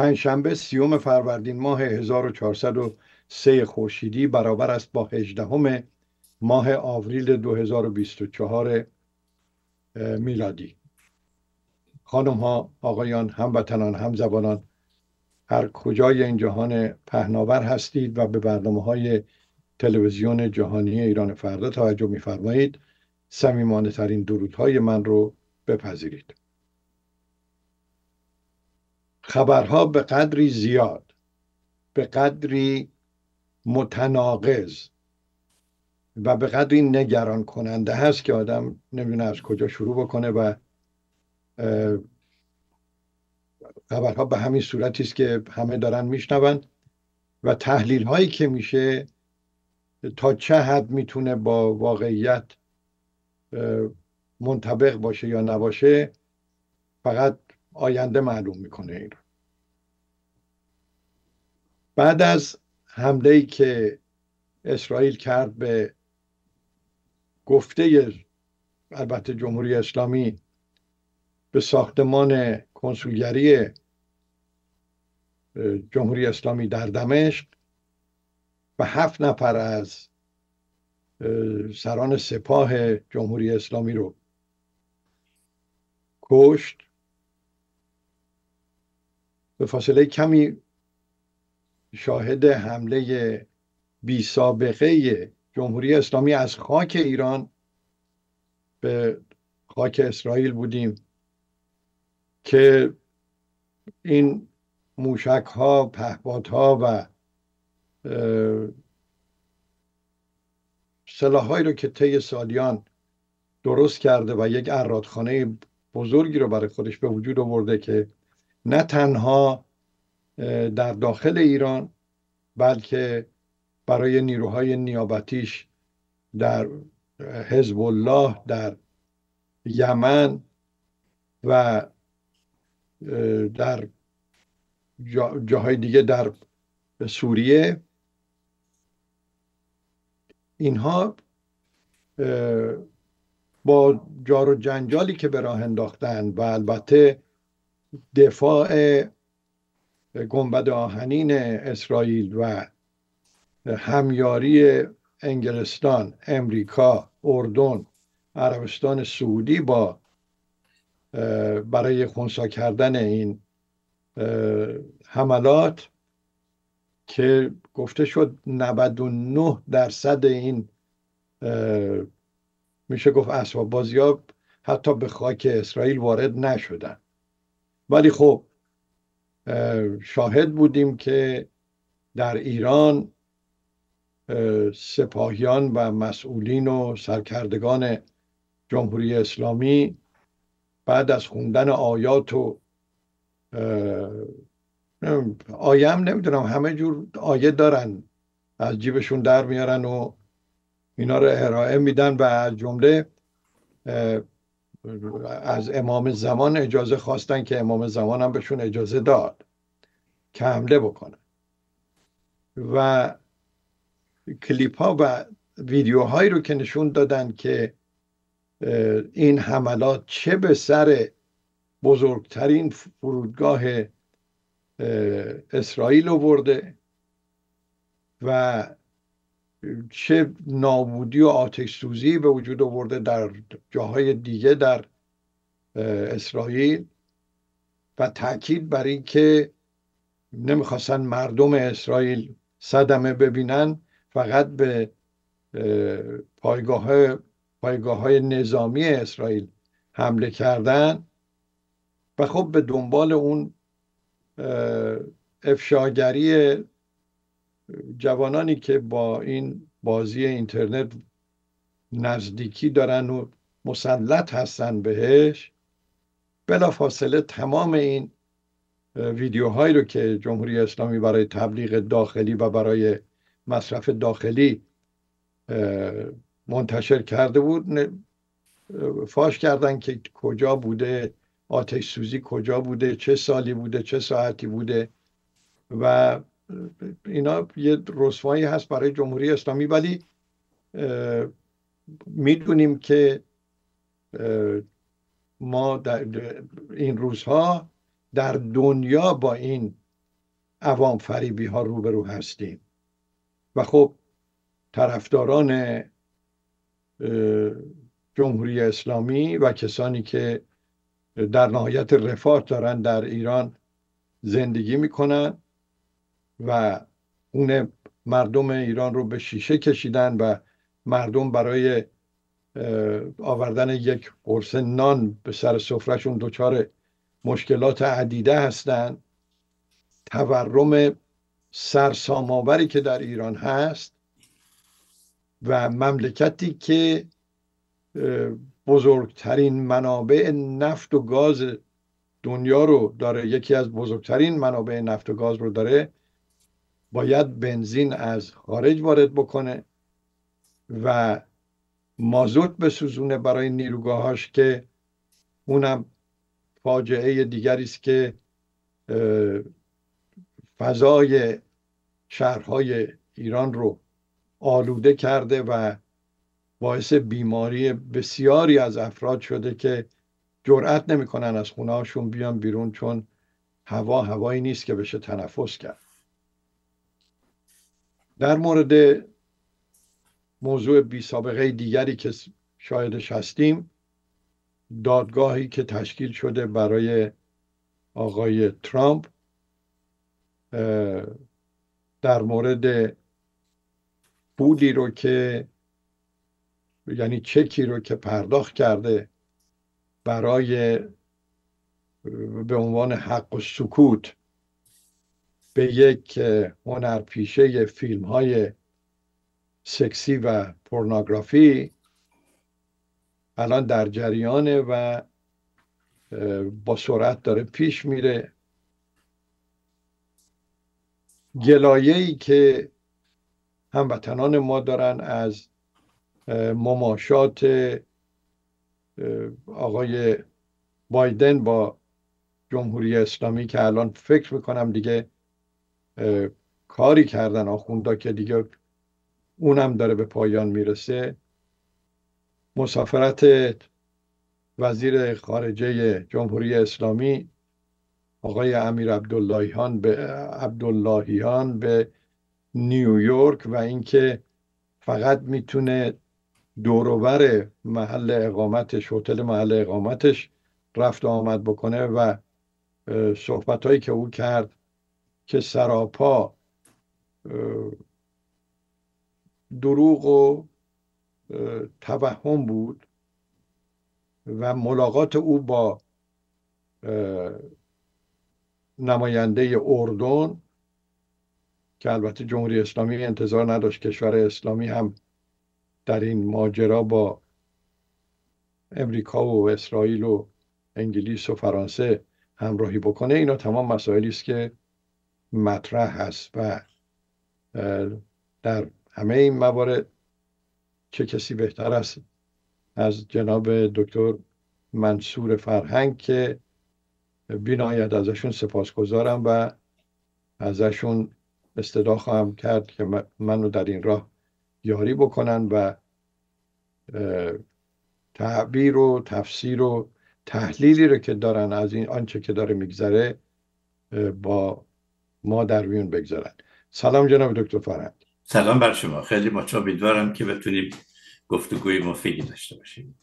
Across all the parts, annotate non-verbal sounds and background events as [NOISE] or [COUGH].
پنجشنبه سیوم فروردین ماه 1403 خورشیدی برابر است با 18 ماه آوریل 2024 میلادی. خانم ها آقایان هموطنان همزبانان هر کجای این جهان پهناور هستید و به برنامه های تلویزیون جهانی ایران فردا توجه میفرمایید. سمیمانه ترین درودهای من رو بپذیرید. خبرها به قدری زیاد به قدری متناقض و به قدری نگران کننده هست که آدم نمی‌دونه از کجا شروع بکنه و خبرها به همین صورتی است که همه دارن میشنون و تحلیل هایی که میشه تا چه حد می‌تونه با واقعیت منطبق باشه یا نباشه فقط آینده معلوم می‌کنه این بعد از حمله ای که اسرائیل کرد به گفته البته جمهوری اسلامی به ساختمان کنسولگری جمهوری اسلامی در دمشق و هفت نفر از سران سپاه جمهوری اسلامی رو کشت. به فاصله کمی شاهد حمله بی سابقه جمهوری اسلامی از خاک ایران به خاک اسرائیل بودیم که این موشک ها پهپاد ها و سلاحهایی رو که طی سالیان درست کرده و یک ارادخانه بزرگی رو برای خودش به وجود آورده که نه تنها در داخل ایران بلکه برای نیروهای نیابتیش در حزب الله در یمن و در جاهای دیگه در سوریه. اینها با جار و جنجالی که به راه انداختن و البته دفاع گنبد آهنین اسرائیل و همیاری انگلستان امریکا اردن عربستان سعودی با برای خونسا کردن این حملات که گفته شد 99 درصد این میشه گفت اسباب بازی ها حتی به خاک اسرائیل وارد نشدن. ولی خب شاهد بودیم که در ایران سپاهیان و مسئولین و سرکردگان جمهوری اسلامی بعد از خوندن آیات و آیم نمی‌دونم همه جور آیه دارن از جیبشون در میارن و اینا رو ارائه میدن و از جمله از امام زمان اجازه خواستن که امام زمان هم بهشون اجازه داد که حمله بکنن. و کلیپ ها و ویدیوهایی رو که نشون دادن که این حملات چه به سر بزرگترین فرودگاه اسرائیل برده و چه نابودی و آتش سوزی به وجود آورده در جاهای دیگه در اسرائیل و تاکید بر این که نمی‌خواستن مردم اسرائیل صدمه ببینن فقط به پایگاه های, پایگاه های نظامی اسرائیل حمله کردن و خب به دنبال اون افشاگری جوانانی که با این بازی اینترنت نزدیکی دارن و مسلط هستن بهش فاصله تمام این ویدیوهایی رو که جمهوری اسلامی برای تبلیغ داخلی و برای مصرف داخلی منتشر کرده بود فاش کردن که کجا بوده آتش سوزی کجا بوده چه سالی بوده چه ساعتی بوده و اینا یه رسوایی هست برای جمهوری اسلامی ولی می‌دونیم که ما در این روزها در دنیا با این عوام فریبی ها روبرو هستیم. و خب طرفداران جمهوری اسلامی و کسانی که در نهایت رفاه دارن در ایران زندگی می‌کنن و اون مردم ایران رو به شیشه کشیدن و مردم برای آوردن یک قرص نان به سر سفرهشون دچار مشکلات عدیده هستند تورم سرسامآوری که در ایران هست و مملکتی که بزرگترین منابع نفت و گاز دنیا رو داره یکی از بزرگترین منابع نفت و گاز رو داره باید بنزین از خارج وارد بکنه و مازوت بسوزونه برای نیروگاهاش که اونم فاجعه دیگری است که فضای شهرهای ایران رو آلوده کرده و باعث بیماری بسیاری از افراد شده که جرأت نمی‌کنن از خونه هاشون بیان بیرون چون هوا هوایی نیست که بشه تنفس کرد. در مورد موضوع بی سابقه دیگری که شاهدش هستیم دادگاهی که تشکیل شده برای آقای ترامپ در مورد پولی رو که یعنی چکی رو که پرداخت کرده برای به عنوان حق و سکوت به یک هنرپیشه فیلم های سکسی و پورنوگرافی الان در جریانه و با سرعت داره پیش میره. گلایه ای که هموطنان ما دارن از مماشات آقای بایدن با جمهوری اسلامی که الان فکر می‌کنم دیگه کاری کردن آخوندا که دیگه اونم داره به پایان می‌رسه. مسافرت وزیر خارجه جمهوری اسلامی آقای امیر عبداللهیان به عبداللهیان به نیویورک و اینکه فقط می‌تونه دوروبر محل اقامتش هتل محل اقامتش رفت و آمد بکنه و صحبت هایی که او کرد که سراپا دروغ و توهم بود و ملاقات او با نماینده اردن که البته جمهوری اسلامی انتظار نداشت کشور اسلامی هم در این ماجرا با امریکا و اسرائیل و انگلیس و فرانسه همراهی بکنه. اینا تمام مسائلی است که مطرح هست و در همه این موارد چه کسی بهتر است؟ از جناب دکتر منصور فرهنگ که بینایت ازشون سپاسگزارم و ازشون استدا خواهم کرد که منو در این راه یاری بکنن و تعبیر و تفسیر و تحلیلی رو که دارن از این آنچه که داره میگذره با ما در میون بگذارن سلام جناب دکتر فرهنگ سلام بر شما. خیلی مچا امیدوارم که بتونیم گفتگوی مفیدی داشته باشیم.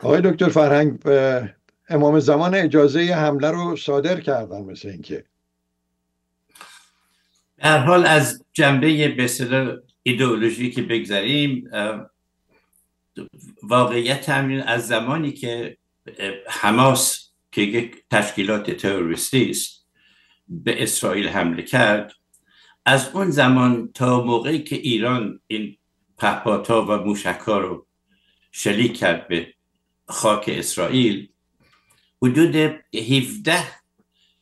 آقای دکتر فرهنگ امام زمان اجازه حمله رو صادر کردن مثل اینکه. در حال از جنبه به ایدئولوژی که بگذاریم واقعیت همین از زمانی که حماس که یک تشکیلات تروریستی است به اسرائیل حمله کرد. از اون زمان تا موقعی که ایران این پهپادها و موشکها رو شلیک کرد به خاک اسرائیل حدود 17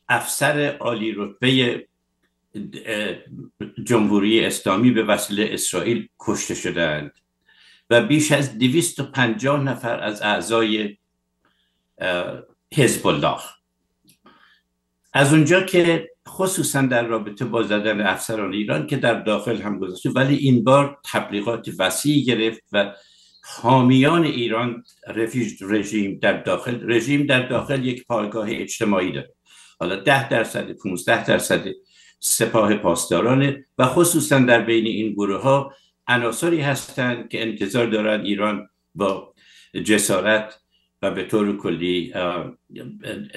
افسر عالی رتبه جمهوری اسلامی به وسیله اسرائیل کشته شدند و بیش از 250 نفر از اعضای حزب الله. از اونجا که خصوصا در رابطه با زدن افسران ایران که در داخل هم گذاشته ولی این بار تبلیغات وسیعی گرفت و حامیان ایران رفیج رژیم در داخل رژیم در داخل یک پایگاه اجتماعی داره. حالا ده درصد 15 درصد سپاه پاسداران و خصوصا در بین این گروه ها عناصری هستند که انتظار دارند ایران با جسارت و به طور کلی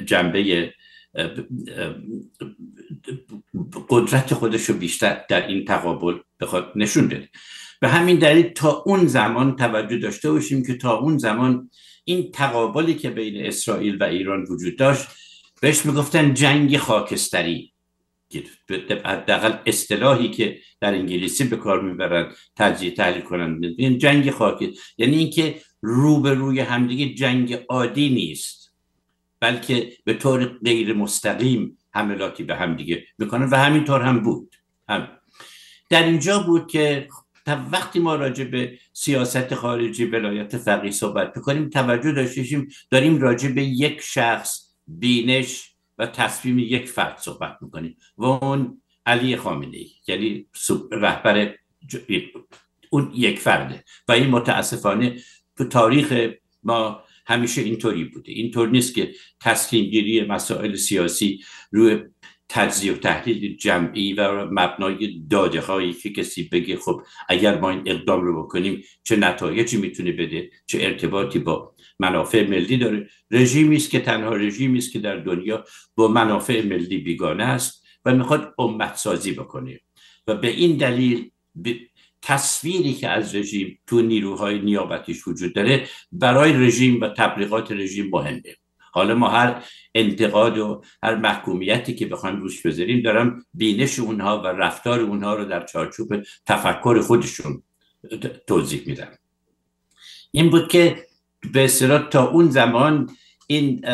جنبه قدرت خودش رو بیشتر در این تقابل بخواد نشون بده. به همین دلیل تا اون زمان توجه داشته باشیم که تا اون زمان این تقابلی که بین اسرائیل و ایران وجود داشت بهش می‌گفتن جنگ خاکستری. حداقل اصطلاحی که در انگلیسی به کار می‌برن تجزیه تحلیل این جنگ خاک یعنی اینکه روبروی همدیگه جنگ عادی نیست. بلکه به طور غیر مستقیم حملاتی به همدیگه می‌کنن و همینطور هم بود. هم. در اینجا بود که وقتی ما راجع به سیاست خارجی ولایت فقیه صحبت می‌کنیم توجه داشتیم داریم راجع به یک شخص بینش و تصمیم یک فرد صحبت می‌کنیم. و اون علی خامنه ای یعنی رهبر اون یک فرده. و این متاسفانه تو تاریخ ما همیشه اینطوری بوده. اینطور نیست که تصمیم گیری مسائل سیاسی روی تجزیه و تحلیل جمعی و مبنای داده هایی که کسی بگه خب اگر ما این اقدام رو بکنیم چه نتایجی می‌تونه بده؟ چه ارتباطی با منافع ملی داره؟ رژیمی است که تنها رژیمی است که در دنیا با منافع ملی بیگانه است و می‌خواد امت سازی بکنه. و به این دلیل تصویری که از رژیم تو نیروهای نیابتیش وجود داره برای رژیم و تبلیغات رژیم مهمه. حالا ما هر انتقاد و هر محکومیتی که بخوایم روش بذاریم دارم بینش اونها و رفتار اونها رو در چارچوب تفکر خودشون توضیح میدم. این بود که به اصطلاح تا اون زمان این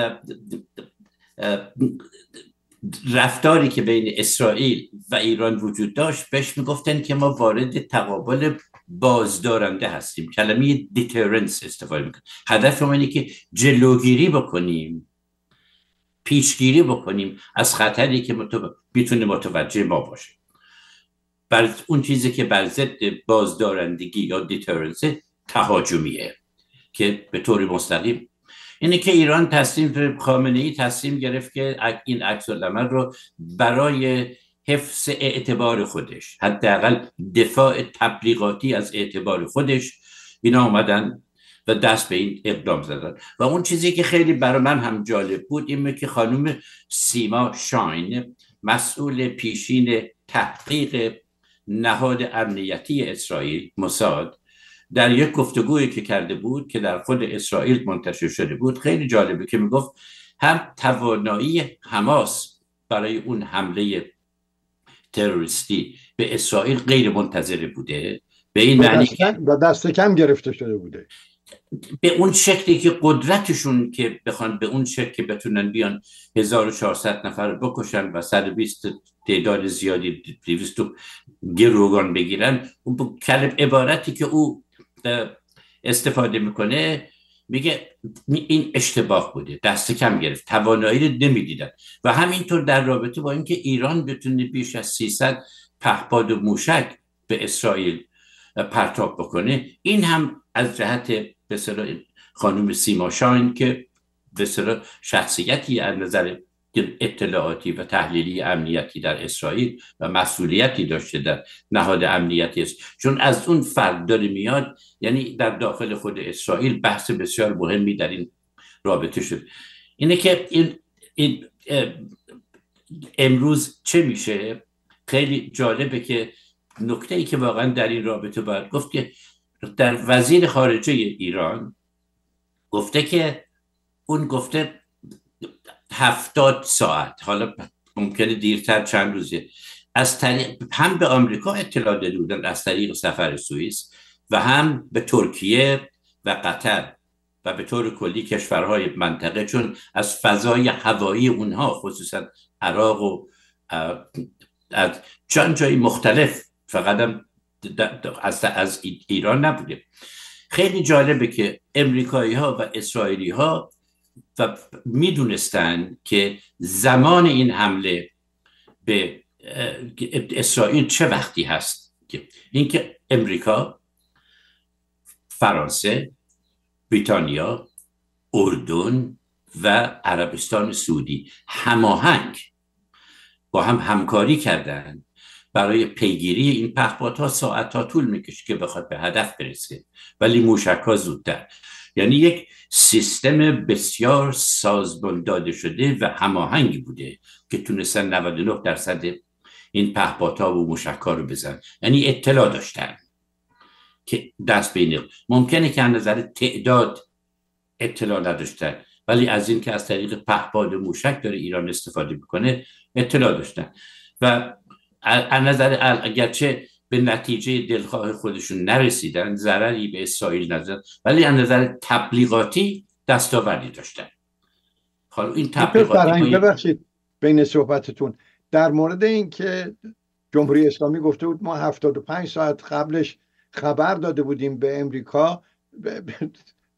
رفتاری که بین اسرائیل و ایران وجود داشت بهش می‌گفتن که ما وارد تقابل بازدارنده هستیم. کلمه دیترنس استفاده می‌کنیم هدف ما اینه که جلوگیری بکنیم پیشگیری بکنیم از خطری که می‌تونه متوجه ما باشه. بر اون چیزی که بر ضد بازدارندگی یا دیترنس تهاجمیه که به طور مستقیم اینه که ایران تصمیم خامنه ای تصمیم گرفت که این عکس العمل رو برای حفظ اعتبار خودش حداقل دفاع تبلیغاتی از اعتبار خودش اینا آمدن و دست به این اقدام زدن. و اون چیزی که خیلی برای من هم جالب بود اینه که خانم سیما شاین مسئول پیشین تحقیق نهاد امنیتی اسرائیل موساد در یک گفتگویی که کرده بود که در خود اسرائیل منتشر شده بود خیلی جالبه که می‌گفت هم توانایی حماس برای اون حمله تروریستی به اسرائیل غیر منتظره بوده به این معنی و دست کم گرفته شده بوده. به اون شکلی که قدرتشون که بخوان به اون شکل که بتونن بیان 1400 نفر بکشن و 120 تعداد زیادی 200 گروگان بگیرن اون کلم عبارتی که او استفاده می‌کنه میگه این اشتباه بوده دست کم گرفت توانایی رو نمی‌دیدن. و همینطور در رابطه با اینکه ایران بتونه بیش از 300 پهپاد و موشک به اسرائیل پرتاب بکنه این هم از جهت به خانم سیما شاین که به شخصیتی از نظر اطلاعاتی و تحلیلی امنیتی در اسرائیل و مسئولیتی داشته در نهاد امنیتی است. چون از اون فرد داره میاد یعنی در داخل خود اسرائیل بحث بسیار مهمی در این رابطه شد. اینه که این, این امروز چه میشه؟ خیلی جالبه که نکته ای که واقعا در این رابطه باید گفت که در وزیر خارجه ایران گفته که اون گفته هفتاد ساعت. حالا ممکنه دیرتر چند روزه از طریق هم به آمریکا اطلاع داده بودن از طریق سفر سوئیس و هم به ترکیه و قطر و به طور کلی کشورهای منطقه چون از فضای هوایی اونها خصوصا عراق و از چند جای مختلف فقط هم از, از ایران نبوده. خیلی جالبه که امریکایی ها و اسرائیلی ها و می‌دونستند که زمان این حمله به اسرائیل چه وقتی هست اینکه امریکا فرانسه بریتانیا اردن و عربستان سعودی هماهنگ با هم همکاری کردن برای پیگیری این پهپادها ساعت ها طول می‌کشه که بخواد به هدف برسه. ولی موشک ها زودتر. یعنی یک سیستم بسیار سازمان داده شده و هماهنگی بوده که تونستن 99 درصد این پهپادها و موشک ها رو بزن یعنی اطلاع داشتن که دست بینه ممکنه که از نظر تعداد اطلاع نداشتن ولی از این که از طریق پهپاد موشک داره ایران استفاده می‌کنه اطلاع داشتن. و از نظر اگرچه به نتیجه دلخواه خودشون نرسیدن ضرری به اسرائیل نزد. ولی از نظر تبلیغاتی دستاوردی داشتن. حالا این تبلیغاتی ببخشید بین صحبتتون. در مورد اینکه جمهوری اسلامی گفته بود ما 75 ساعت قبلش خبر داده بودیم به امریکا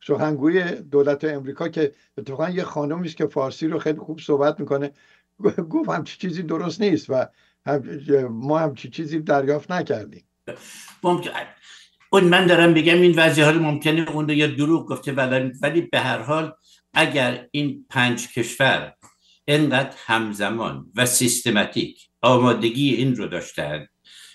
سخنگوی دولت امریکا که اتفاقا یه خانمی است که فارسی رو خیلی خوب صحبت می‌کنه. گفت همچی چیزی درست نیست و ما همچی چیزی دریافت نکردیم. اون من دارم بگم این وضعی حال ممکنه اون رو یا دروغ گفته ولی به هر حال اگر این پنج کشور انقدر همزمان و سیستماتیک آمادگی این رو داشتن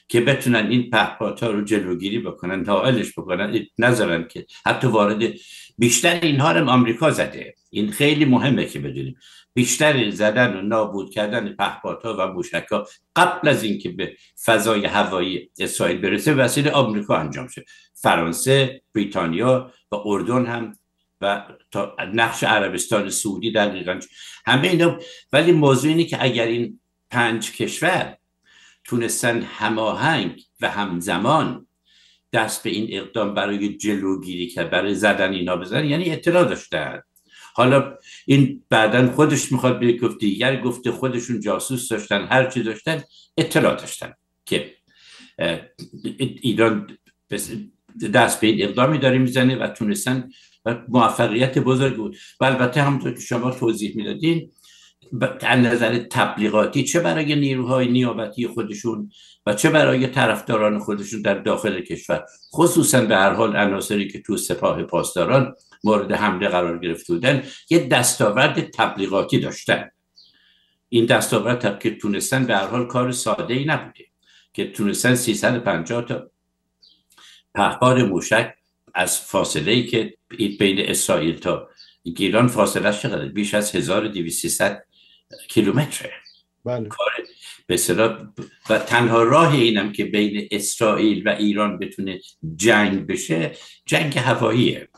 که بتونن این پهپادها رو جلوگیری بکنن حائلش بکنن نذارن که حتی وارد بیشتر اینها رو آمریکا زده. این خیلی مهمه که بدونیم. بیشتر زدن و نابود کردن پهپادها و موشکها قبل از اینکه به فضای هوایی اسرائیل برسه وسیله آمریکا انجام شد. فرانسه بریتانیا و اردن هم و تا نقش عربستان سعودی دقیقا. همه اینا ولی موضوع اینه که اگر این پنج کشور تونستن هماهنگ و همزمان دست به این اقدام برای جلوگیری که برای زدن اینا بزنن یعنی اطلاع داشتن. حالا این بعدا خودش می‌خواد به گفت دیگر گفته خودشون جاسوس داشتن هر چی داشتن اطلاع داشتن که ایران دست به این اقدامی داره می‌زنه و تونستن و موفقیت بزرگ بود. و البته همونطور که شما توضیح می‌دادین از نظر تبلیغاتی چه برای نیروهای نیابتی خودشون و چه برای طرفداران خودشون در داخل کشور خصوصا به هر حال عناصری که تو سپاه پاسداران مورد حمله قرار گرفته بودن یه دستاورد تبلیغاتی داشتن. این دستاورد که تونستن به هر حال کار ساده ای نبوده که تونستن 350 تا پهپاد موشک از فاصله ای که بین اسرائیل تا گیلان فاصله چقدر بیش از 1200 کیلومتره. بله. کار به و تنها راه اینم که بین اسرائیل و ایران بتونه جنگ بشه جنگ هواییه.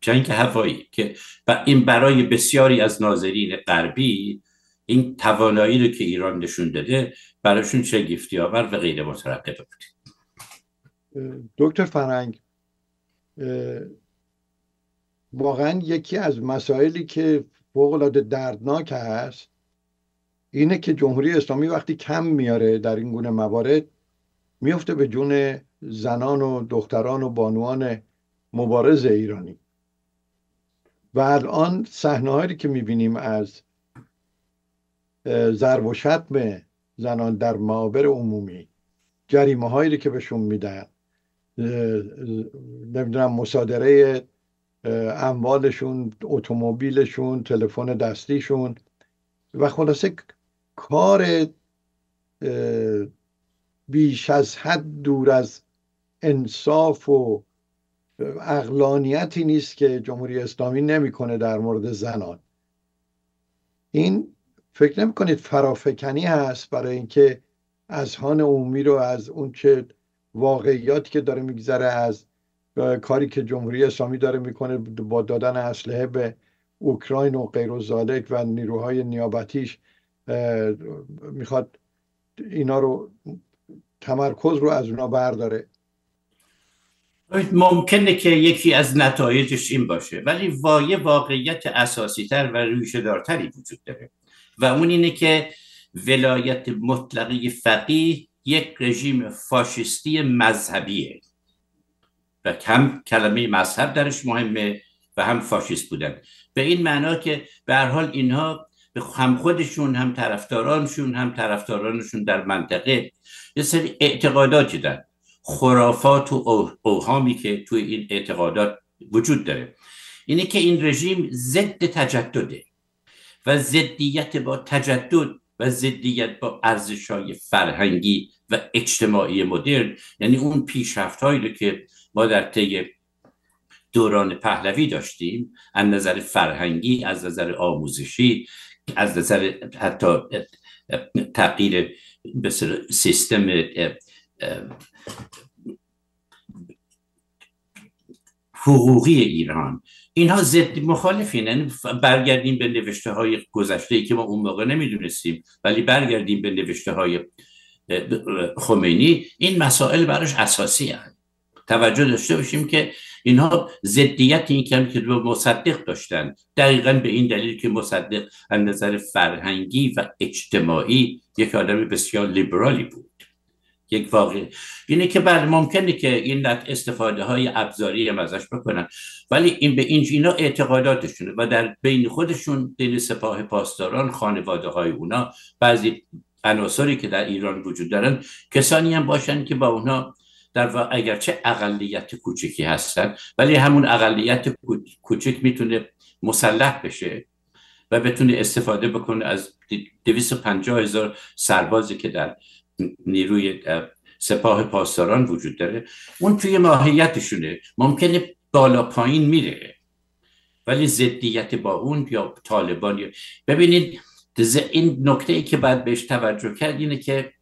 جنگ هوایی که و این برای بسیاری از ناظرین غربی این توانایی رو که ایران نشون داده براشون چه گفتی آور و غیر مترقبه بود. دکتر فرنگ واقعا یکی از مسائلی که فوق العاده دردناک هست اینه که جمهوری اسلامی وقتی کم میاره در این گونه موارد میفته به جون زنان و دختران و بانوان مبارز ایرانی. و الان صحنه که می‌بینیم از ضرب و شتم زنان در معابر عمومی جریمه هایی که بهشون میدن نمی‌دونم مصادره اموالشون اتومبیلشون تلفن دستیشون و خلاصه کار بیش از حد دور از انصاف و اقلانیتی نیست که جمهوری اسلامی نمی‌کنه در مورد زنان. این فکر نمی کنید فرافکنی هست برای اینکه اذهان عمومی رو از اون چه واقعیاتی که داره میگذره از کاری که جمهوری اسلامی داره می‌کنه با دادن اسلحه به اوکراین و غیر و و نیروهای نیابتیش می‌خواد اینا رو تمرکز رو از اونا برداره. ممکنه که یکی از نتایجش این باشه ولی وایه واقعیت اساسی تر و ریشه دارتری وجود داره. و اون اینه که ولایت مطلقی فقیه یک رژیم فاشیستی مذهبیه. و هم کلمه مذهب درش مهمه و هم فاشیست بودن. به این معنا که به هر حال اینها هم خودشون هم طرفدارانشون هم طرفدارانشون در منطقه یه سری اعتقاداتی دارن. خرافات و اوهامی که توی این اعتقادات وجود داره. اینه که این رژیم ضد تجدده و ضدیت با تجدد و ضدیت با ارزش های فرهنگی و اجتماعی مدرن یعنی اون پیشرفت هایی که ما در طی دوران پهلوی داشتیم از نظر فرهنگی از نظر آموزشی از نظر حتی تغییر سیستم حقوقی ایران. اینها ضد مخالفین یعنی برگردیم به نوشته های گذشته ای که ما اون موقع نمی‌دونستیم ولی برگردیم به نوشته های خمینی. این مسائل براش اساسی هست توجه داشته باشیم که اینها ضدیت این کمی که دو مصدق داشتن. دقیقا به این دلیل که مصدق از نظر فرهنگی و اجتماعی یک آدم بسیار لیبرالی بود. یک واقع اینه که بله ممکنه که این استفاده های ابزاری هم ازش بکنن ولی این به این اینا اعتقاداتشونه و در بین خودشون دین سپاه پاسداران خانواده های اونا بعضی عناصری که در ایران وجود دارن کسانی هم باشن که با اونا در اگرچه اقلیت کوچکی هستن ولی همون اقلیت کوچک می‌تونه مسلح بشه و بتونه استفاده بکنه از 250 هزار سربازی که در نیروی سپاه پاسداران وجود داره. اون توی ماهیتشونه. ممکنه بالا پایین میره. ولی ضدیت با اون یا طالبان ببینید این نکته ای که باید بهش توجه کرد اینه که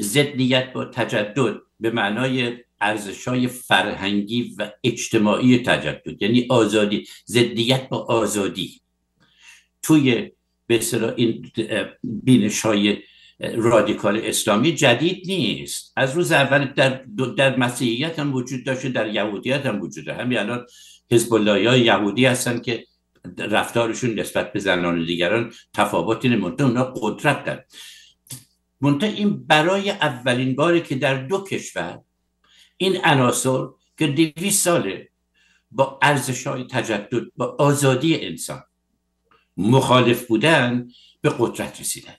ضدیت با تجدد به معنای ارزش های فرهنگی و اجتماعی تجدد یعنی آزادی. ضدیت با آزادی. توی به این بینش های رادیکال اسلامی جدید نیست. از روز اول در, در مسیحیت هم وجود داشته در یهودیت هم وجود داره همین الان حزب های یهودی هستن که رفتارشون نسبت به زنان دیگران تفاوتی نمونده. اونا قدرت دارن. منتها این برای اولین باری که در دو کشور این عناصر که دویست ساله با ارزش های تجدد با آزادی انسان مخالف بودن به قدرت رسیدن.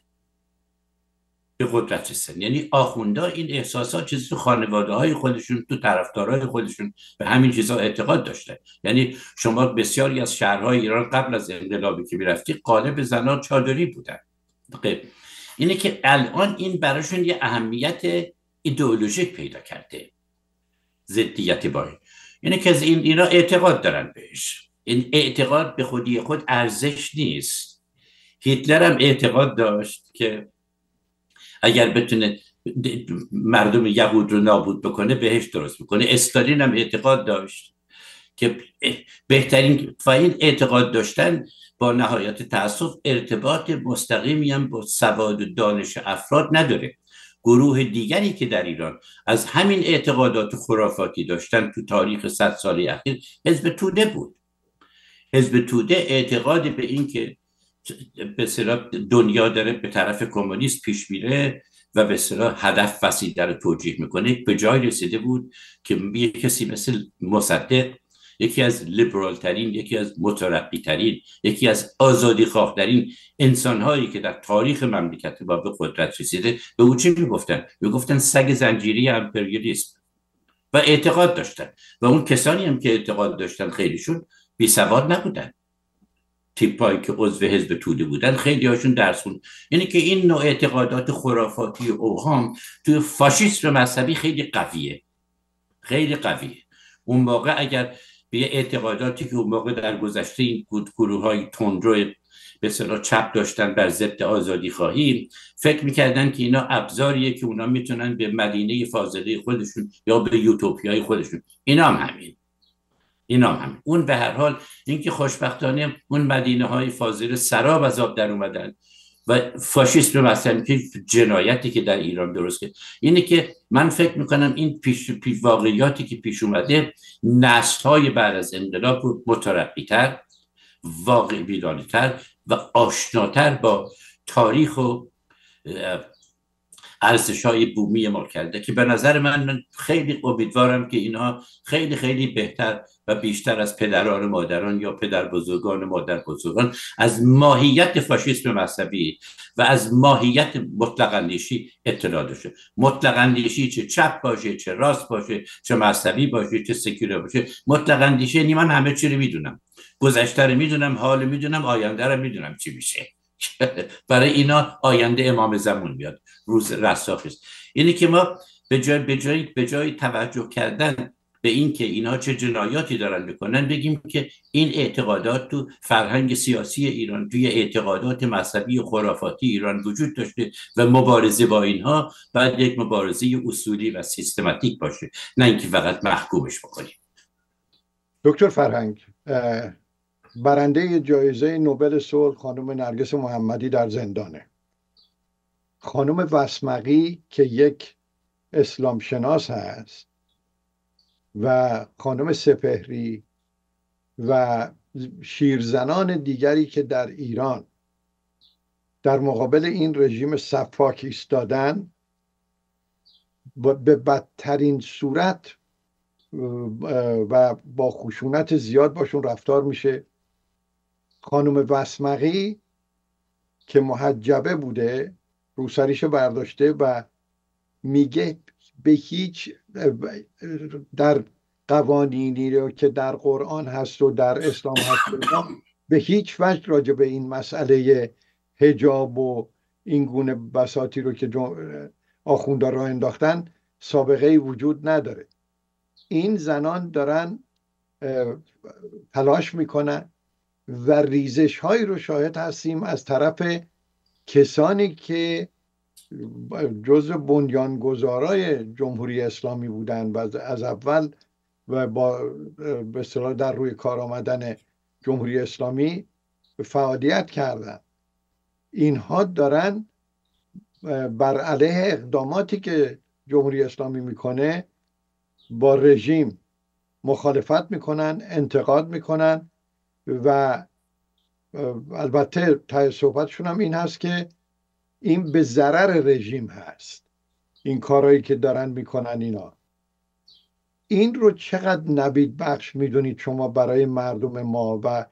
به قدرت رسیدن یعنی آخوندا این احساسات چیزی تو خانواده های خودشون تو طرفدارای خودشون به همین چیزا اعتقاد داشته. یعنی شما بسیاری از شهرهای ایران قبل از انقلابی که می‌رفتی قالب زنان چادری بودن. خب، اینه که الان این براشون یه اهمیت ایدئولوژیک پیدا کرده. ضدیت با این. یعنی که از این اینا اعتقاد دارن بهش. این اعتقاد به خودی خود ارزش نیست. هیتلر هم اعتقاد داشت که اگر بتونه مردم یهود رو نابود بکنه بهش درست بکنه. استالین هم اعتقاد داشت که بهترین و این اعتقاد داشتن با نهایت تاسف ارتباط مستقیمی هم با سواد و دانش افراد نداره. گروه دیگری که در ایران از همین اعتقادات خرافاتی داشتن تو تاریخ صد سال اخیر حزب توده بود. حزب توده اعتقاد به این که به دنیا داره به طرف کمونیست پیش میره و به اصطلاح هدف وسیع در توجیه می‌کنه. به جای رسیده بود که یه کسی مثل مصدق یکی از لیبرال ترین یکی از مترقی ترین یکی از آزادی خواه ترین انسان هایی که در تاریخ مملکت با به قدرت رسیده به او چی می‌گفتن؟ می‌گفتن سگ زنجیری امپریالیسم. و اعتقاد داشتن. و اون کسانی هم که اعتقاد داشتن خیلیشون بی سواد نبودن. تیپایی که عضو حزب توده بودن خیلی هاشون درس خون یعنی که این نوع اعتقادات خرافاتی اوهام توی فاشیسم مذهبی خیلی قویه. خیلی قویه. اون موقع اگر به اعتقاداتی که اون موقع در گذشته این گروه های تندرو به چپ داشتن بر ضد آزادی خواهی فکر می‌کردن که اینا ابزاریه که اونا می‌تونن به مدینه فاضله خودشون یا به یوتوپیای خودشون. اینا هم همین. اینا هم. اون به هر حال اینکه خوشبختانه اون مدینه های فاضل سراب از آب در اومدن و فاشیسم مثلا که جنایتی که در ایران درست کرد. اینه که من فکر می‌کنم این پیش, پیش واقعیاتی که پیش اومده نسل های بعد از انقلاب رو مترقی تر واقع تر و آشناتر با تاریخ و ارزش های بومی ما کرده که به نظر من خیلی امیدوارم که اینها خیلی خیلی بهتر و بیشتر از پدران مادران یا پدر بزرگان مادر بزرگان از ماهیت فاشیسم مذهبی و از ماهیت مطلق اندیشی اطلاع داشته. مطلق اندیشی چه چپ باشه چه راست باشه چه مذهبی باشه چه سکیوله باشه. مطلق اندیشی یعنی من همه چی رو می‌دونم. گذشته رو می‌دونم حال می‌دونم آینده رو می‌دونم چی میشه. [LAUGHS] برای اینا آینده امام زمان بیاد روز رستاخ است یعنی که ما به جای, به جای, به جای توجه کردن به اینکه اینا چه جنایاتی دارن می‌کنن بگیم که این اعتقادات تو فرهنگ سیاسی ایران توی اعتقادات مذهبی و خرافاتی ایران وجود داشته و مبارزه با اینها باید یک مبارزه اصولی و سیستماتیک باشه. نه اینکه فقط محکومش بکنیم. دکتر فرهنگ برنده جایزه نوبل صلح خانم نرگس محمدی در زندانه. خانم وسمقی که یک اسلام شناس هست و خانم سپهری و شیرزنان دیگری که در ایران در مقابل این رژیم صفاک ایستادن به بدترین صورت و با خشونت زیاد باشون رفتار میشه. خانم وسمقی که محجبه بوده روسریش برداشته و میگه به هیچ در قوانینی رو که در قرآن هست و در اسلام هست به هیچ وجه راجع به این مسئله هجاب و این گونه بساتی رو که آخونده را انداختن سابقه وجود نداره. این زنان دارن تلاش می‌کنن و ریزش هایی رو شاهد هستیم از طرف کسانی که جز بنیانگذارای جمهوری اسلامی بودن و از اول و با به اصطلاح در روی کار آمدن جمهوری اسلامی فعالیت کردن اینها دارن بر علیه اقداماتی که جمهوری اسلامی می‌کنه با رژیم مخالفت می‌کنن انتقاد می‌کنن و البته تای صحبتشون هم این هست که این به ضرر رژیم هست. این کارهایی که دارن می‌کنن اینا. این رو چقدر نبید بخش می‌دونید شما برای مردم ما و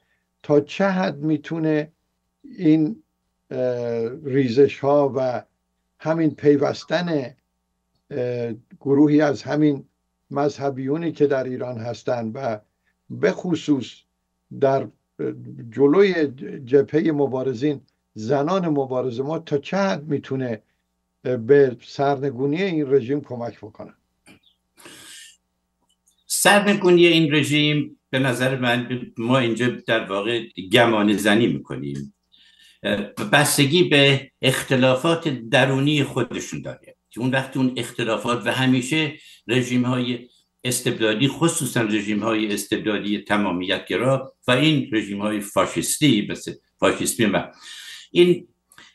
تا چه حد می‌تونه این ریزش ها و همین پیوستن گروهی از همین مذهبیونی که در ایران هستند و به خصوص در جلوی جبهه مبارزین زنان مبارزه ما تا چه حد می‌تونه به سرنگونی این رژیم کمک بکنه؟ سرنگونی این رژیم به نظر من ما اینجا در واقع گمان زنی می‌کنیم. بستگی به اختلافات درونی خودشون داره. اون وقت اون اختلافات و همیشه رژیم های استبدادی خصوصا رژیم های استبدادی تمامیت گرا و این رژیم های فاشیستی مثل فاشیستی و این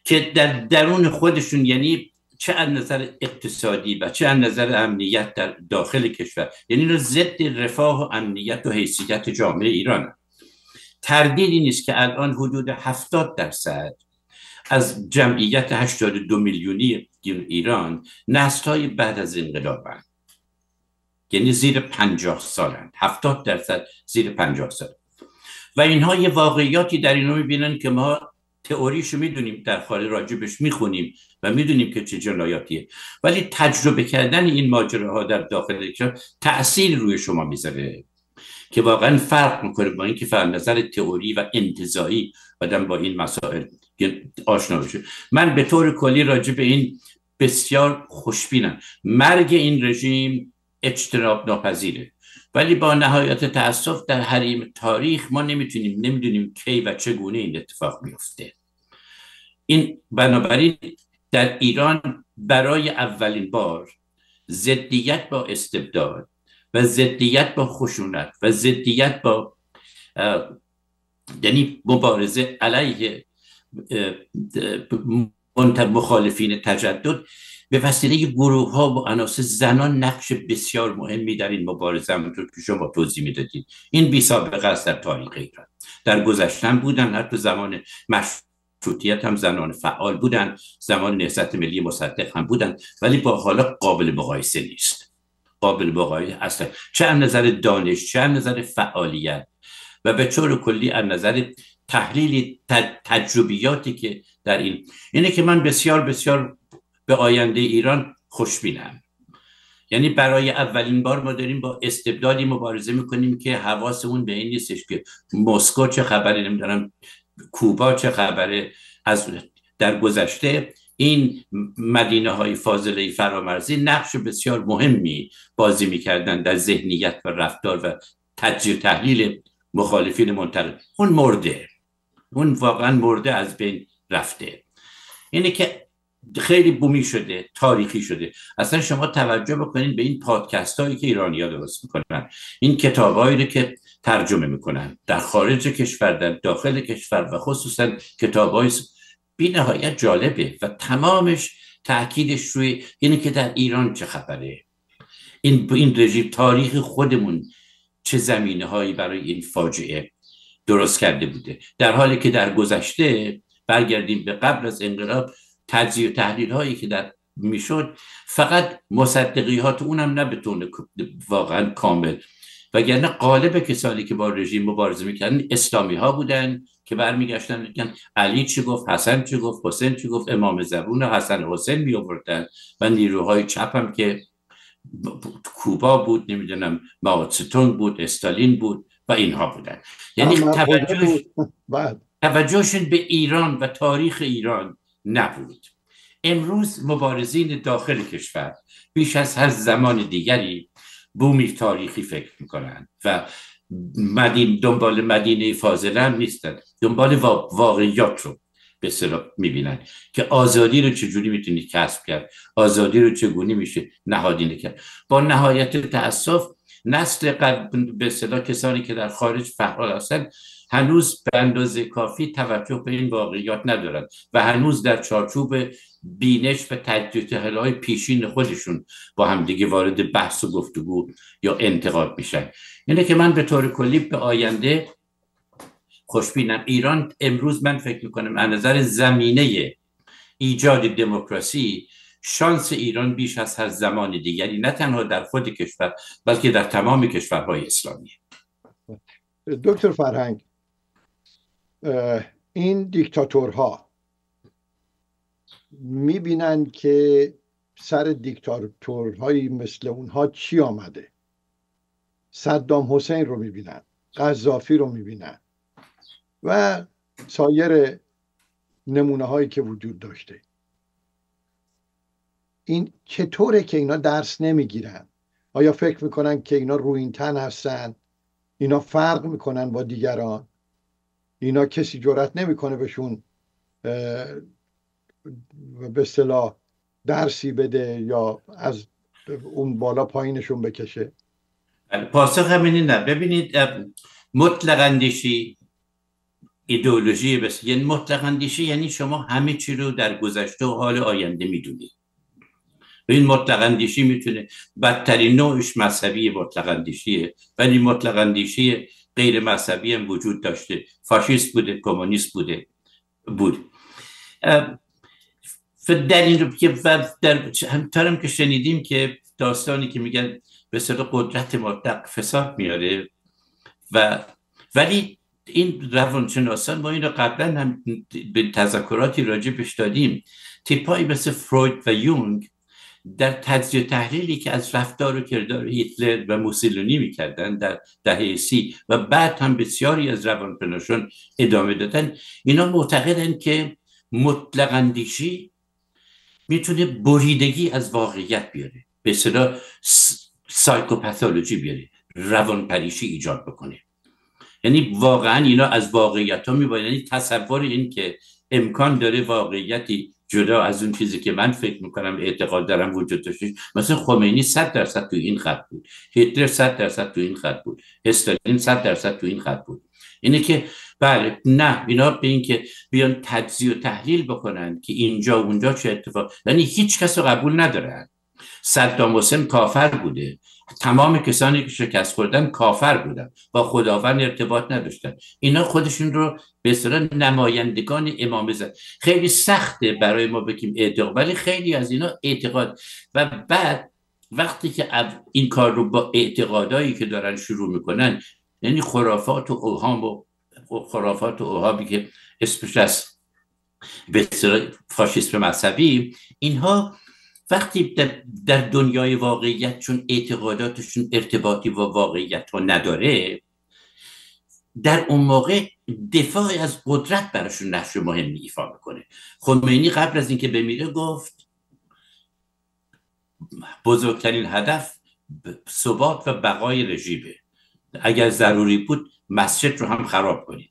که در درون خودشون یعنی چه از نظر اقتصادی و چه از نظر امنیت در داخل کشور یعنی رو ضد رفاه و امنیت و حیثیت جامعه ایران. تردیدی نیست که الان حدود 70 درصد از جمعیت 82 میلیونی ایران نسل های بعد از انقلابن. یعنی زیر 50 سالند. 70 درصد زیر 50 سال. و اینها یه واقعیاتی در اینو می‌بینن که ما تئوریشو می‌دونیم در خارج راجبش می‌خونیم و می‌دونیم که چه جنایاتیه ولی تجربه کردن این ماجراها در داخل کشور تاثیر روی شما می‌ذاره که واقعا فرق می‌کنه با اینکه فرق نظر تئوری و انتظایی آدم با این مسائل آشنا بشه. من به طور کلی راجع به این بسیار خوشبینم. مرگ این رژیم اجتناب ناپذیره. ولی با نهایت تاسف در حریم تاریخ ما نمی‌تونیم نمی‌دونیم کی و چگونه این اتفاق میفته. این بنابراین در ایران برای اولین بار ضدیت با استبداد و ضدیت با خشونت و ضدیت با یعنی مبارزه علیه مخالفین تجدد به وسیله گروه ها و عناصر زنان نقش بسیار مهمی در این مبارزه همونطور که شما توضیح می‌دادید. این بی سابقه است در تاریخ ایران. در گذشتن بودن حتی زمان مشروطیت هم زنان فعال بودن زمان نهضت ملی مصدق هم بودن ولی با حالا قابل مقایسه نیست. قابل مقایسه اصلا. چه از نظر دانش چه از نظر فعالیت و به طور کلی از نظر تحلیل تجربیاتی که در این. اینه که من بسیار بسیار به آینده ایران خوشبینم یعنی برای اولین بار ما داریم با استبدادی مبارزه می‌کنیم که حواسمون به این نیستش که مسکو چه خبری نمی‌دونم کوبا چه خبره. از در گذشته این مدینه های فاضله فرامرزی نقش بسیار مهمی بازی می‌کردن در ذهنیت و رفتار و تجزیه تحلیل مخالفین منتقد اون مرده. اون واقعا مرده از بین رفته. اینه که خیلی بومی شده تاریخی شده. اصلا شما توجه بکنید به این پادکست هایی که ایرانی ها درست می‌کنن. این کتاب هایی که ترجمه می‌کنن. در خارج کشور در داخل کشور و خصوصا کتاب های بی نهایت جالبه و تمامش تاکیدش روی اینه که در ایران چه خبره. این این رژیم تاریخ خودمون چه زمینه هایی برای این فاجعه درست کرده بوده. در حالی که در گذشته برگردیم به قبل از انقلاب تجزیه و تحلیل هایی که در می‌شد فقط مصدقیات اونم نه به واقعا کامل. وگرنه قالب کسانی که با رژیم مبارزه می‌کردن اسلامی ها بودن که برمیگشتن میگن علی چی گفت حسن چی گفت حسین چی گفت امام زبون حسن حسین می و نیروهای چپ هم که کوبا بود نمی‌دونم ماوتستون بود استالین بود و اینها بودن. یعنی توجهش [LAUGHS] توجهشون به ایران و تاریخ ایران نبود. امروز مبارزین داخل کشور بیش از هر زمان دیگری بومی تاریخی فکر می‌کنن و مدین دنبال مدینه فاضله هم نیستن. دنبال واقعیات رو به صلاح می‌بینن که آزادی رو چجوری می‌تونی کسب کرد؟ آزادی رو چگونه میشه نهادینه کرد با نهایت تاسف نسل به صلاح کسانی که در خارج فعال هستن هنوز به اندازه کافی توجه به این واقعیات ندارند و هنوز در چارچوب بینش و تجدید های پیشین خودشون با همدیگه وارد بحث و گفتگو یا انتقاد میشن. اینه که من به طور کلی به آینده خوشبینم. ایران امروز من فکر می‌کنم از نظر زمینه ایجاد دموکراسی شانس ایران بیش از هر زمان دیگری نه تنها در خود کشور بلکه در تمام کشورهای اسلامی. دکتر فرهنگ این دیکتاتورها می‌بینن که سر دیکتاتورهایی مثل اونها چی آمده؟ صدام حسین رو می‌بینن قذافی رو می‌بینن و سایر نمونه هایی که وجود داشته. این چطوره که اینا درس نمی‌گیرن؟ آیا فکر می‌کنن که اینا روینتن هستن؟ اینا فرق می‌کنن با دیگران؟ اینا کسی جرات نمی‌کنه بهشون به اصطلاح درسی بده یا از اون بالا پایینشون بکشه. پاسخ همینی نه. ببینید مطلق اندیشی ایدئولوژی بس یعنی مطلق اندیشی یعنی شما همه چی رو در گذشته و حال آینده می‌دونید. این مطلق اندیشی می‌تونه بدترین نوعش مذهبی مطلق اندیشیه ولی مطلق اندیشی غیر مذهبی هم وجود داشته. فاشیست بوده کمونیست بوده بود. در این که در همطورم که شنیدیم که داستانی که میگن به صدا قدرت مطلق فساد میاره و ولی این روانشناسان ما این رو قبلا هم به تذکراتی راجع دادیم. تیپایی مثل فروید و یونگ در تجزیه تحلیلی که از رفتار و کردار هیتلر و موسولینی می‌کردن در دهه سی و بعد هم بسیاری از روانپناشون ادامه دادن اینا معتقدن که مطلق اندیشی می‌تونه بریدگی از واقعیت بیاره به صدا سایکوپاتولوژی بیاره روانپریشی ایجاد بکنه. یعنی واقعا اینا از واقعیت ها میباید یعنی تصور این که امکان داره واقعیتی جدا از اون چیزی که من فکر می‌کنم اعتقاد دارم وجود داشته مثلا خمینی 100 درصد تو این خط بود. هیتلر 100 درصد تو این خط بود. استالین 100 درصد تو این خط بود. اینه که بله نه اینا به این که بیان تجزیه و تحلیل بکنن که اینجا و اونجا چه اتفاق. یعنی هیچ کس رو قبول ندارن. صدام حسین کافر بوده. تمام کسانی که شکست خوردن کافر بودن با خداوند ارتباط نداشتن. اینا خودشون رو به اصطلاح نمایندگان امام زد. خیلی سخته برای ما بگیم اعتقاد ولی خیلی از اینا اعتقاد. و بعد وقتی که این کار رو با اعتقادایی که دارن شروع می‌کنن یعنی خرافات و اوهام و خرافات و اوهامی که اسمش از به فاشیسم مذهبی اینها وقتی در دنیای واقعیت چون اعتقاداتشون ارتباطی با واقعیت ها نداره در اون موقع دفاع از قدرت براشون نقش مهمی ایفا می‌کنه. خمینی قبل از اینکه بمیره گفت بزرگترین هدف ثبات و بقای رژیمه. اگر ضروری بود مسجد رو هم خراب کنید.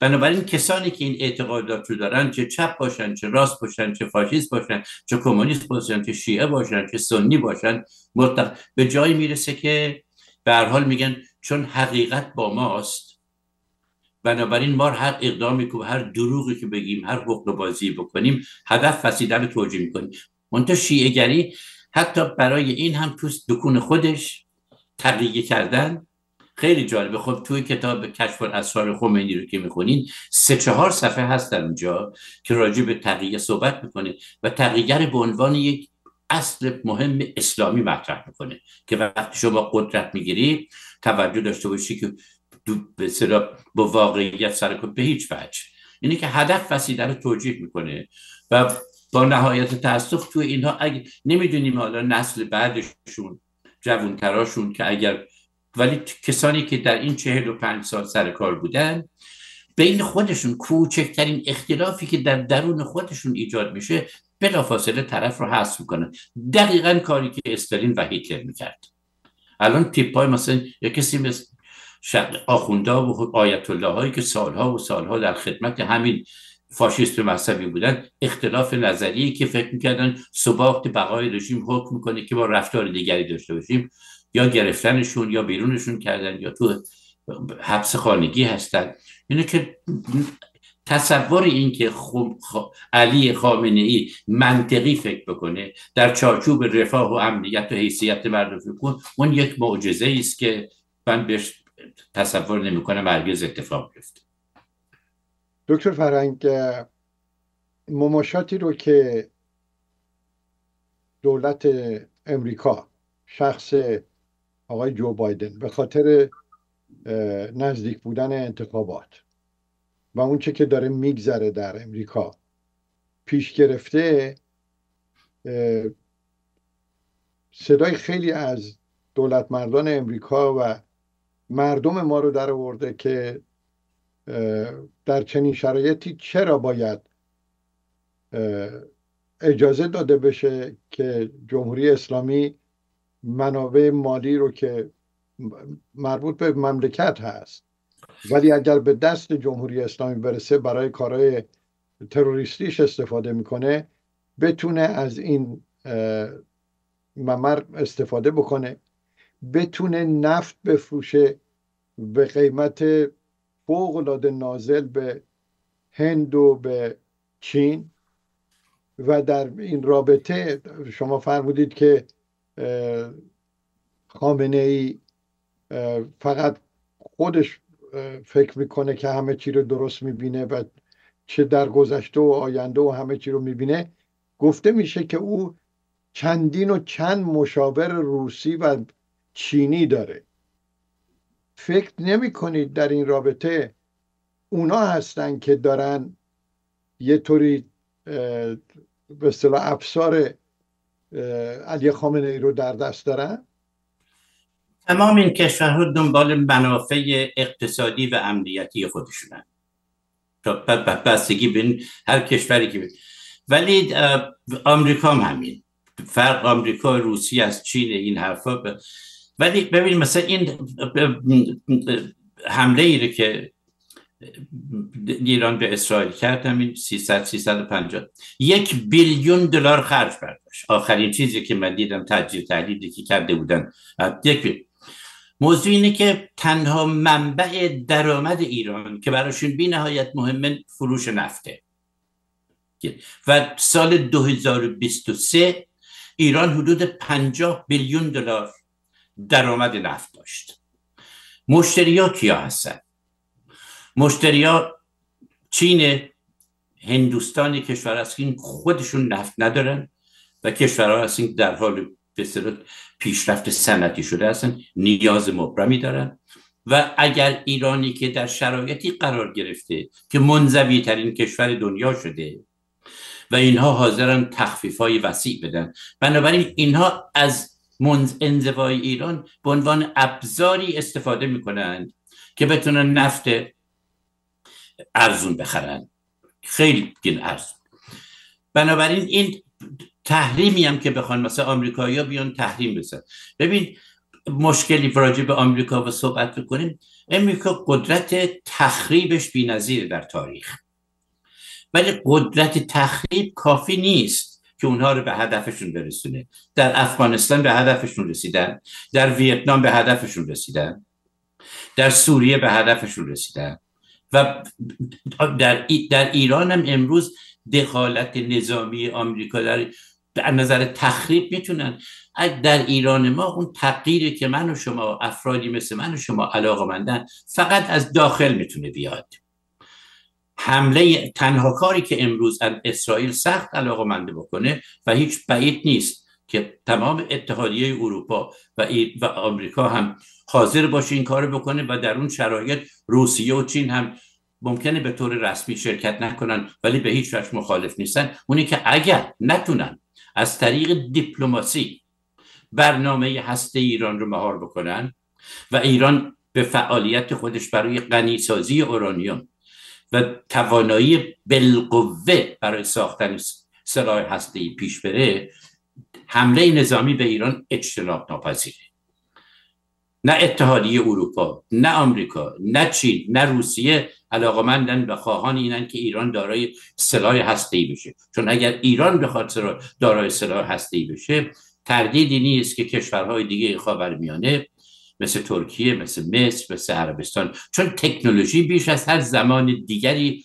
بنابراین کسانی که این اعتقادات رو دارن چه چپ باشن چه راست باشن چه فاشیست باشن چه کمونیست باشن چه شیعه باشن چه سنی باشن مطلق به جایی می‌رسه که به هر حال میگن چون حقیقت با ماست. بنابراین ما هر اقدامی که هر دروغی که بگیم هر حقوق بازی بکنیم هدف فسیده رو توجیه می‌کنیم. منتها شیعه گری حتی برای این هم تو دکون خودش تقیه کردن خیلی جالبه. خب توی کتاب کشف الاسرار خمینی رو که می‌خونین سه چهار صفحه هست در اونجا که راجع به تقیه صحبت می‌کنه و تقیه به عنوان یک اصل مهم اسلامی مطرح می‌کنه که وقتی شما قدرت می‌گیری توجه داشته باشی که به با واقعیت سر به هیچ وجه. اینه که هدف وسیله رو توجیه می‌کنه و با نهایت تاسف توی اینها اگه نمی‌دونیم حالا نسل بعدشون جوانتراشون که اگر ولی کسانی که در این چهل و پنج سال سر کار بودن بین خودشون کوچکترین اختلافی که در درون خودشون ایجاد میشه بلافاصله طرف رو حذف می‌کنن. دقیقا کاری که استالین و هیتلر می‌کرد. الان تیپ های مثلا یا کسی مثل آخونده و آیت الله هایی که سالها و سالها در خدمت همین فاشیست مذهبی بودن اختلاف نظری که فکر می‌کردن ثبات بقای رژیم حکم می‌کنه که با رفتار دیگری داشته باشیم. یا گرفتنشون یا بیرونشون کردن یا تو حبس خانگی هستن. اینه که تصور این که علی خامنه ای منطقی فکر بکنه در چارچوب رفاه و امنیت و حیثیت مردم فکر اون یک معجزه است که من بهش تصور نمی‌کنم هرگز اتفاق بیفته. دکتر فرنگ مماشاتی رو که دولت امریکا شخص آقای جو بایدن به خاطر نزدیک بودن انتخابات و اونچه که داره میگذره در امریکا پیش گرفته صدای خیلی از دولت مردان امریکا و مردم ما رو در آورده که در چنین شرایطی چرا باید اجازه داده بشه که جمهوری اسلامی منابع مالی رو که مربوط به مملکت هست. ولی اگر به دست جمهوری اسلامی برسه برای کارهای تروریستیش استفاده می‌کنه بتونه از این ممر استفاده بکنه. بتونه نفت بفروشه به قیمت فوق العاده نازل به هند و به چین. و در این رابطه شما فرمودید که خامنه ای فقط خودش فکر می‌کنه که همه چی رو درست می‌بینه و چه در گذشته و آینده و همه چی رو می‌بینه. گفته میشه که او چندین و چند مشاور روسی و چینی داره. فکر نمی کنید در این رابطه اونا هستن که دارن یه طوری به اصطلاح افسار علی خامنه ای رو در دست دارن؟ تمام این کشورها دنبال منافع اقتصادی و امنیتی خودشونن. بستگی بین هر کشوری که ولی آمریکا هم همین. فرق آمریکا روسیه از چین این حرفا ولی ببین مثلا این حمله ای که ایران به اسرائیل کرد همین 300 350 یک بیلیون دلار خرج برداشت. آخرین چیزی که من دیدم تجزیه تحلیلی که کرده بودن. یک موضوع اینه که تنها منبع درآمد ایران که براشون بی نهایت مهم فروش نفته. و سال 2023 ایران حدود 50 بیلیون دلار درآمد نفت داشت. مشتریا کیا هستن؟ مشتریا چین هندوستانی کشور هستن خودشون نفت ندارن و کشورها هستن در حال پیشرفت سنتی شده هستن نیاز مبرمی دارن. و اگر ایرانی که در شرایطی قرار گرفته که منزوی ترین کشور دنیا شده و اینها حاضرن تخفیف های وسیع بدن بنابراین اینها از انزوای ایران به عنوان ابزاری استفاده می‌کنند که بتونن نفت ارزون بخرن. خیلی گین ارزون بنابراین این تحریمی هم که بخوان مثلا آمریکایی‌ها بیان تحریم بزن ببین مشکلی راجع به آمریکا و صحبت بکنیم امریکا قدرت تخریبش بی‌نظیر در تاریخ. ولی قدرت تخریب کافی نیست که اونها رو به هدفشون برسونه. در افغانستان به هدفشون رسیدن. در ویتنام به هدفشون رسیدن. در سوریه به هدفشون رسیدن. و در, در ایران هم امروز دخالت نظامی آمریکا در در نظر تخریب می‌تونن. در ایران ما اون تغییری که من و شما افرادی مثل من و شما علاقه مندن فقط از داخل می‌تونه بیاد. حمله تنها کاری که امروز از اسرائیل سخت علاقه بکنه و هیچ بعید نیست. که تمام اتحادیه اروپا و, و آمریکا هم حاضر باشه این کار بکنه و در اون شرایط روسیه و چین هم ممکنه به طور رسمی شرکت نکنن ولی به هیچ وجه مخالف نیستن. اونی که اگر نتونن از طریق دیپلماسی برنامه هسته ایران رو مهار بکنن و ایران به فعالیت خودش برای غنیسازی اورانیوم و توانایی بالقوه برای ساختن سلاح هسته ای پیش بره حمله نظامی به ایران اجتناب ناپذیره. نه اتحادیه اروپا نه آمریکا نه چین نه روسیه علاقمندن و خواهان اینن که ایران دارای سلاح هسته‌ای بشه. چون اگر ایران بخواد دارای سلاح هسته‌ای بشه تردیدی نیست که کشورهای دیگه خاورمیانه مثل ترکیه مثل مصر مثل عربستان چون تکنولوژی بیش از هر زمان دیگری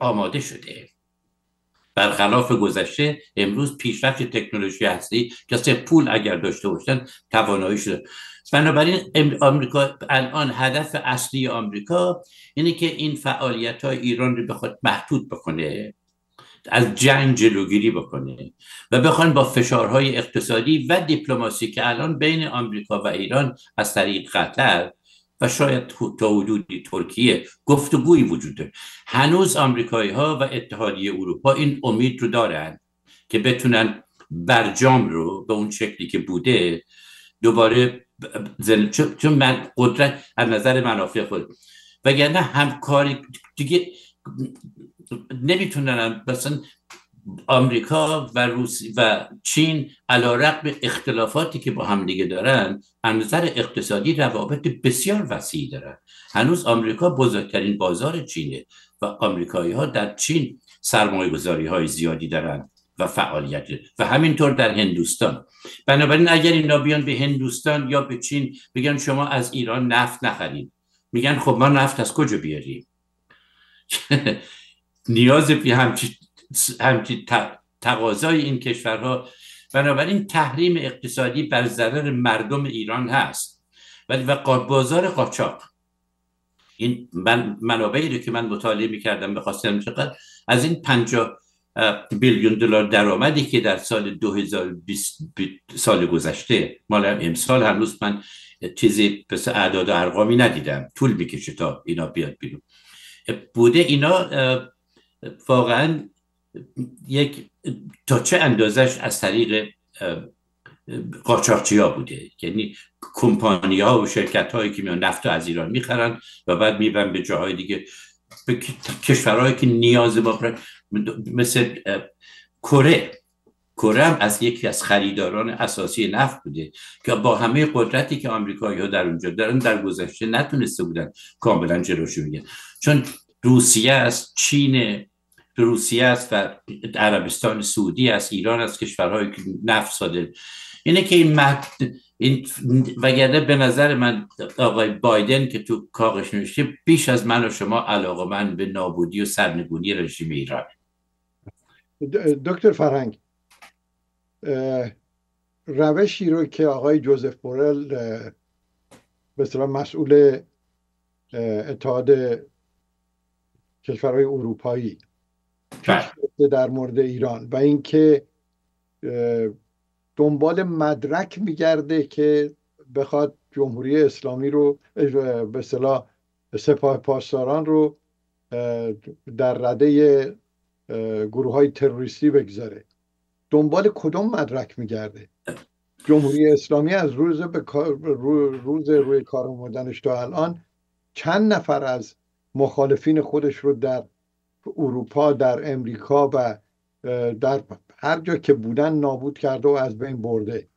آماده شده. برخلاف گذشته امروز پیشرفت تکنولوژی هستی کسی پول اگر داشته باشن توانایی شده. بنابراین آمریکا الان هدف اصلی آمریکا اینه که این فعالیت های ایران رو بخواد محدود بکنه از جنگ جلوگیری بکنه و بخوان با فشارهای اقتصادی و دیپلماسی که الان بین آمریکا و ایران از طریق قطر شاید تا حدودی ترکیه گفتگویی وجود داره. هنوز آمریکایی ها و اتحادیه اروپا این امید رو دارن که بتونن برجام رو به اون شکلی که بوده دوباره زن... چون من قدرت از نظر منافع خود. وگرنه همکاری دیگه نمی‌تونن مثلا آمریکا و روسی و چین علا رقم اختلافاتی که با هم دیگه دارن از نظر اقتصادی روابط بسیار وسیعی دارن. هنوز آمریکا بزرگترین بازار چینه و آمریکایی ها در چین سرمایه گذاری های زیادی دارن و فعالیت و همینطور در هندوستان. بنابراین اگر اینا بیان به هندوستان یا به چین بگن شما از ایران نفت نخرید. میگن خب ما نفت از کجا بیاریم؟ [LAUGHS] نیاز به همچی, همچی تقاضای این کشورها. بنابراین تحریم اقتصادی بر ضرر مردم ایران هست. ولی و بازار قاچاق. این من منابعی رو که من مطالعه می‌کردم به خواستم چقدر از این پنجاه بیلیون دلار درآمدی که در سال 2020 سال گذشته مال امسال هنوز من چیزی پس اعداد و ارقامی ندیدم. طول می‌کشه تا اینا بیاد بیرون. بوده اینا واقعا یک تا چه اندازش از طریق قاچاقچی ها بوده؟ یعنی کمپانی ها و شرکت هایی که میان نفت از ایران می‌خرن و بعد می‌برن به جاهای دیگه. به کشورهایی که نیاز ما مثل کره. کره هم از یکی از خریداران اساسی نفت بوده که با همه قدرتی که آمریکایی ها در اونجا دارن در گذشته نتونسته بودن کاملا جلوشو بگیرن چون روسیه است چین روسیه است و عربستان سعودی است ایران از کشورهایی که نفت صادر اینه که این این وگرنه به نظر من آقای بایدن که تو کاغش نوشته بیش از من و شما علاقه من به نابودی و سرنگونی رژیم ایران دکتر فرهنگ روشی رو که آقای جوزف بورل به مسئول اتحاد کشورهای اروپایی. در مورد ایران و اینکه دنبال مدرک میگرده که بخواد جمهوری اسلامی رو به صلاح سپاه پاسداران رو در رده گروه های تروریستی بگذاره. دنبال کدوم مدرک میگرده؟ جمهوری اسلامی از روز به روز روی کار آمدنش تا الان چند نفر از مخالفین خودش رو در اروپا در امریکا و در هر جا که بودن نابود کرده و از بین برده.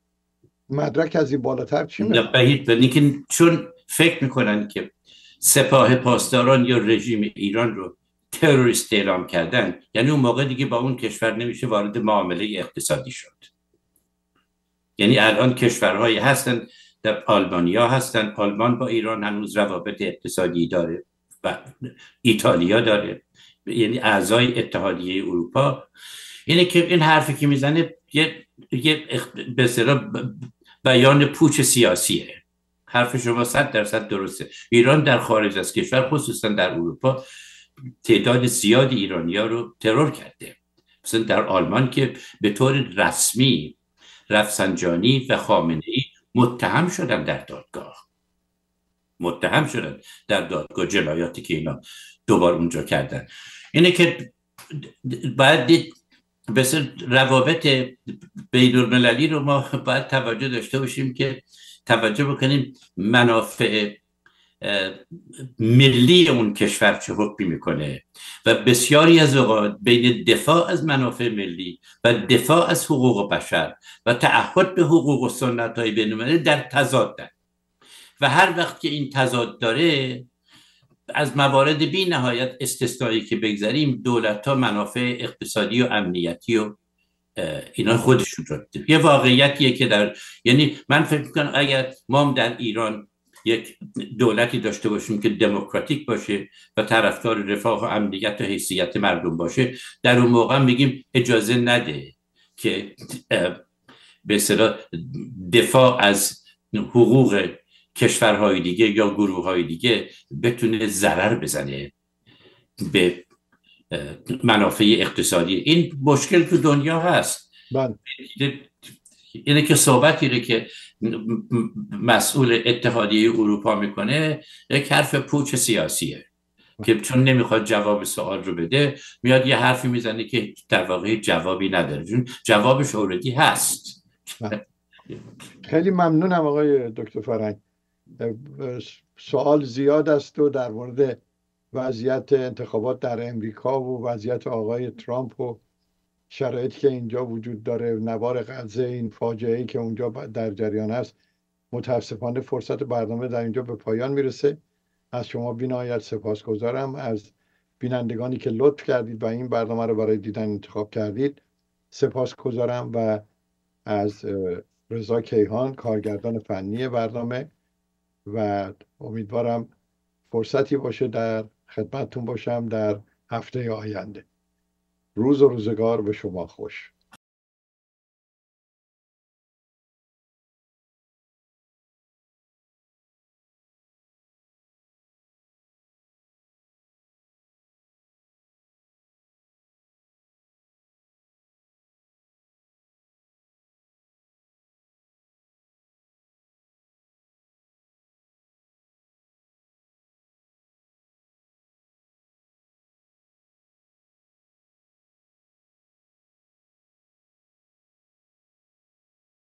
مدرک از این بالاتر چی می‌خواد چون فکر می‌کنن که سپاه پاسداران یا رژیم ایران رو تروریست اعلام کردن یعنی اون موقع دیگه با اون کشور نمیشه وارد معامله اقتصادی شد. یعنی الان کشورهایی هستن در آلمانیا هستن آلمان با ایران هنوز روابط اقتصادی داره و ایتالیا داره. یعنی اعضای اتحادیه اروپا. اینه که این حرفی که می‌زنه یه, یه به بیان پوچ سیاسیه. حرف شما صد درصد درسته. ایران در خارج از کشور خصوصا در اروپا تعداد زیادی ایرانیا رو ترور کرده. مثلا در آلمان که به طور رسمی رفسنجانی و خامنه ای متهم شدن در دادگاه. متهم شدن در دادگاه جنایاتی که اینا دوبار اونجا کردن. اینه که باید دید مثل روابط بین المللی رو ما باید توجه داشته باشیم که توجه بکنیم منافع ملی اون کشور چه حکمی می‌کنه و بسیاری از اوقات بین دفاع از منافع ملی و دفاع از حقوق بشر و تعهد به حقوق و سنت های بین در تضاد و هر وقت که این تضاد داره از موارد بی نهایت استثنایی که بگذاریم دولت ها منافع اقتصادی و امنیتی و اینا خودشون رو یه واقعیتیه که در یعنی من فکر می‌کنم اگر ما در ایران یک دولتی داشته باشیم که دموکراتیک باشه و طرفدار رفاه و امنیت و حیثیت مردم باشه در اون موقع میگیم اجازه نده که به دفاع از حقوق کشورهای دیگه یا گروه های دیگه بتونه ضرر بزنه به منافع اقتصادی. این مشکل تو دنیا هست. بله. اینه که صحبتی که مسئول اتحادیه اروپا می‌کنه یک حرف پوچ سیاسیه که چون نمی‌خواد جواب سوال رو بده میاد یه حرفی می‌زنه که در واقع جوابی نداره. چون جوابش اوردی هست. بله. خیلی ممنونم آقای دکتر فرنگ سوال زیاد است و در مورد وضعیت انتخابات در امریکا و وضعیت آقای ترامپ و شرایطی که اینجا وجود داره نوار غزه این فاجعه ای که اونجا در جریان است متاسفانه فرصت برنامه در اینجا به پایان می‌رسه. از شما بینایت سپاسگزارم. از بینندگانی که لطف کردید و این برنامه رو برای دیدن انتخاب کردید سپاسگزارم و از رضا کیهان کارگردان فنی برنامه و امیدوارم فرصتی باشه در خدمتتون باشم در هفته آینده. روز و روزگار به شما خوش.